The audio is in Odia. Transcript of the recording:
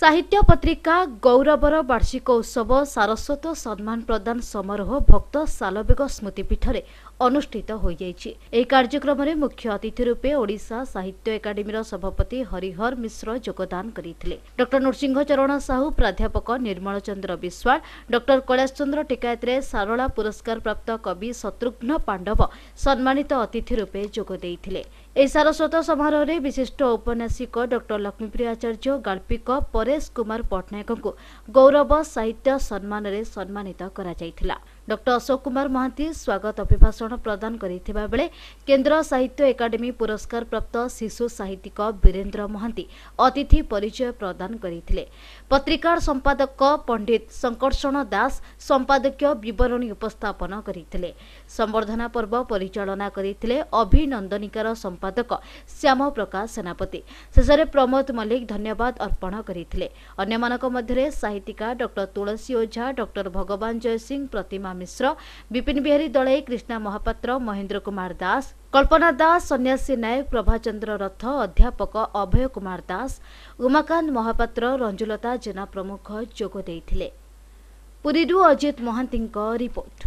ସାହିତ୍ୟ ପତ୍ରିକା ଗୌରବର ବାର୍ଷିକ ଉତ୍ସବ ସାରସ୍ୱତ ସମ୍ମାନ ପ୍ରଦାନ ସମାରୋହ ଭକ୍ତ ସାଲବେଗ ସ୍ମୃତିପୀଠରେ ଅନୁଷ୍ଠିତ ହୋଇଯାଇଛି। ଏହି କାର୍ଯ୍ୟକ୍ରମରେ ମୁଖ୍ୟ ଅତିଥି ରୂପେ ଓଡ଼ିଶା ସାହିତ୍ୟ ଏକାଡେମୀର ସଭାପତି ହରିହର ମିଶ୍ର ଯୋଗଦାନ କରିଥିଲେ। ଡକ୍ଟର ନୃସିଂହ ଚରଣ ସାହୁ ପ୍ରାଧ୍ୟାପକ ନିର୍ମଳ ଚନ୍ଦ୍ର ବିଶ୍ୱାଳ ଡକ୍ଟର କୈଳାସ ଚନ୍ଦ୍ର ଟିକାୟତରେ ସାରଳା ପୁରସ୍କାର ପ୍ରାପ୍ତ କବି ଶତ୍ରୁଘ୍ନ ପାଣ୍ଡବ ସମ୍ମାନିତ ଅତିଥି ରୂପେ ଯୋଗ ଦେଇଥିଲେ। ଏହି ସାରସ୍ୱତ ସମାରୋହରେ ବିଶିଷ୍ଟ ଔପନ୍ୟାସିକ ଡକ୍ଟର ଲକ୍ଷ୍ମୀପ୍ରିୟ ଆଚାର୍ଯ୍ୟ ଗାଳ୍ପିକ ପରେଶ କୁମାର ପଟ୍ଟନାୟକଙ୍କୁ ଗୌରବ ସାହିତ୍ୟ ସମ୍ମାନରେ ସମ୍ମାନିତ କରାଯାଇଥିଲା। ଡକ୍ଟର ଅଶୋକ କୁମାର ମହାନ୍ତି ସ୍ୱାଗତ ଅଭିଭାଷଣ ପ୍ରଦାନ କରିଥିବା ବେଳେ କେନ୍ଦ୍ର ସାହିତ୍ୟ ଏକାଡେମୀ ପୁରସ୍କାର ପ୍ରାପ୍ତ ଶିଶୁ ସାହିତ୍ୟିକ ବୀରେନ୍ଦ୍ର ମହାନ୍ତି ଅତିଥି ପରିଚୟ ପ୍ରଦାନ କରିଥିଲେ। ପତ୍ରିକାର ସମ୍ପାଦକ ପଣ୍ଡିତ ଶଙ୍କର୍ଷଣ ଦାସ ସମ୍ପାଦକୀୟ ବିବରଣୀ ଉପସ୍ଥାପନ କରିଥିଲେ। ସମ୍ବର୍ଦ୍ଧନା ପର୍ବ ପରିଚାଳନା କରିଥିଲେ ଅଭିନନ୍ଦନିକାର ସମ୍ପାଦକ ଶ୍ୟାମ ପ୍ରକାଶ ସେନାପତି। ଶେଷରେ ପ୍ରମୋଦ ମଲ୍ଲିକ ଧନ୍ୟବାଦ ଅର୍ପଣ କରିଥିଲେ। ଅନ୍ୟମାନଙ୍କ ମଧ୍ୟରେ ସାହିତ୍ୟିକା ଡକ୍ଟର ତୁଳସୀ ଓଝା ଡକ୍ଟର ଭଗବାନ ଜୟସିଂ ପ୍ରତିମା ମିଶ୍ର ବିପିନ ବିହାରୀ ଦଳେଇ କ୍ରିଷ୍ଣା ମହାପାତ୍ର ମହେନ୍ଦ୍ର କୁମାର ଦାସ କଳ୍ପନା ଦାସ ସନ୍ନ୍ୟାସୀ ନାୟକ ପ୍ରଭାଚନ୍ଦ୍ର ରଥ ଅଧ୍ୟାପକ ଅଭୟ କୁମାର ଦାସ ଉମାକାନ୍ତ ମହାପାତ୍ର ରଞ୍ଜୁଲତା ଜେନା ପ୍ରମୁଖ ଯୋଗ ଦେଇଥିଲେ ପୁରୀରୁ ଅଜିତ ମହାନ୍ତିଙ୍କ ରିପୋର୍ଟ